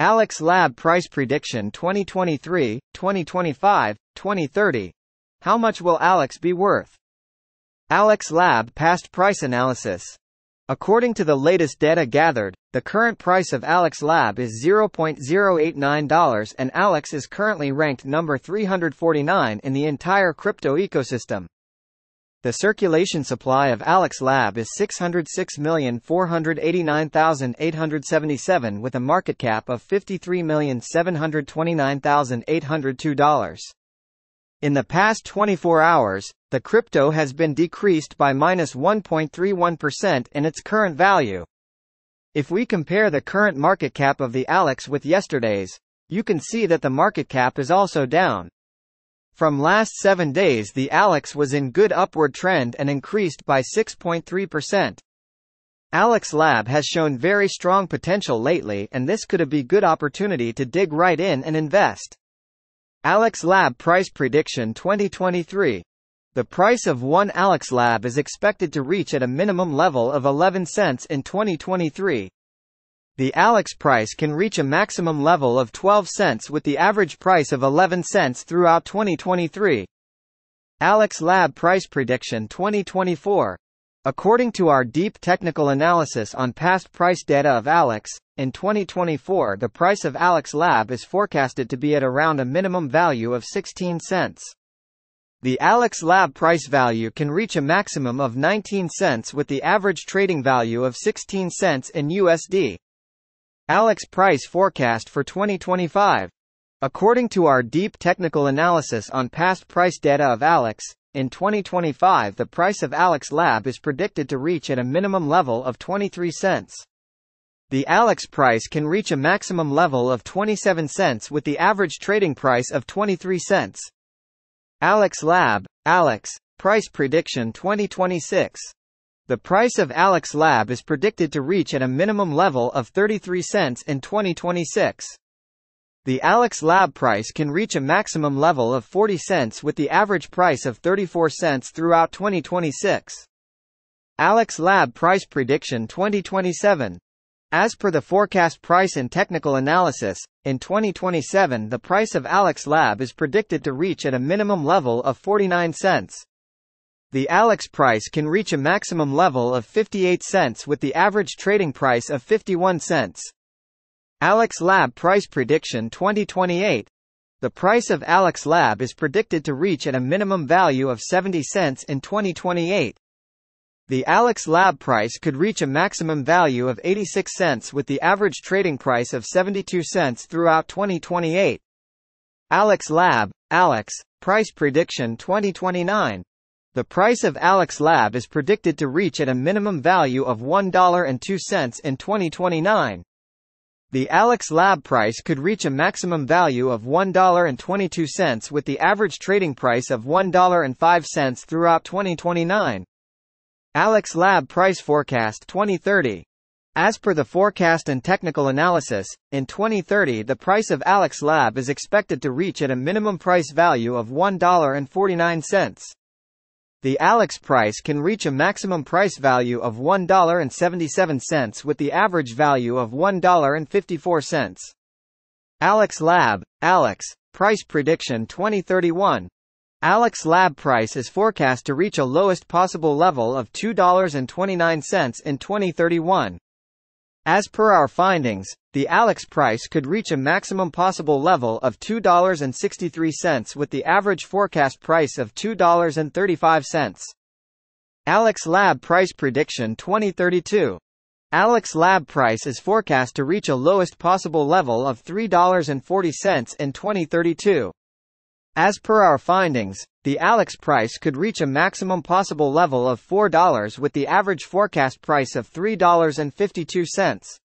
Alex Lab Price Prediction 2023, 2025, 2030. How much will Alex be worth? Alex Lab Past Price Analysis. According to the latest data gathered, the current price of Alex Lab is $0.089 and Alex is currently ranked number 349 in the entire crypto ecosystem. The circulation supply of Alex Lab is 606,489,877 with a market cap of $53,729,802. In the past 24 hours, the crypto has been decreased by minus 1.31% in its current value. If we compare the current market cap of the Alex with yesterday's, you can see that the market cap is also down. From last seven days the Alex was in good upward trend and increased by 6.3%. Alex Lab has shown very strong potential lately and this could be good opportunity to dig right in and invest. Alex Lab Price Prediction 2023 the price of one Alex Lab is expected to reach at a minimum level of 11 cents in 2023, the Alex price can reach a maximum level of 12 cents with the average price of 11 cents throughout 2023. Alex Lab Price Prediction 2024 According to our deep technical analysis on past price data of Alex, in 2024 the price of Alex Lab is forecasted to be at around a minimum value of 16 cents. The Alex Lab price value can reach a maximum of 19 cents with the average trading value of 16 cents in USD. Alex Price forecast for 2025. According to our deep technical analysis on past price data of Alex, in 2025 the price of Alex Lab is predicted to reach at a minimum level of 23 cents. The Alex price can reach a maximum level of 27 cents with the average trading price of 23 cents. Alex Lab, Alex, Price Prediction 2026 the price of Alex Lab is predicted to reach at a minimum level of 33 cents in 2026. The Alex Lab price can reach a maximum level of 40 cents with the average price of 34 cents throughout 2026. Alex Lab Price Prediction 2027 As per the forecast price and technical analysis, in 2027 the price of Alex Lab is predicted to reach at a minimum level of 49 cents. The Alex price can reach a maximum level of 58 cents with the average trading price of 51 cents. Alex Lab Price Prediction 2028 The price of Alex Lab is predicted to reach at a minimum value of 70 cents in 2028. The Alex Lab price could reach a maximum value of 86 cents with the average trading price of 72 cents throughout 2028. Alex Lab, Alex, Price Prediction 2029 the price of Alex Lab is predicted to reach at a minimum value of $1.02 in 2029. The Alex Lab price could reach a maximum value of $1.22 with the average trading price of $1.05 throughout 2029. Alex Lab Price Forecast 2030 as per the forecast and technical analysis, in 2030 the price of Alex Lab is expected to reach at a minimum price value of $1.49 the Alex price can reach a maximum price value of $1.77 with the average value of $1.54. Alex Lab, Alex, Price Prediction 2031 Alex Lab price is forecast to reach a lowest possible level of $2.29 in 2031. As per our findings, the Alex price could reach a maximum possible level of $2.63 with the average forecast price of $2.35. Alex Lab Price Prediction 2032 Alex Lab price is forecast to reach a lowest possible level of $3.40 in 2032. As per our findings, the Alex price could reach a maximum possible level of $4 with the average forecast price of $3.52.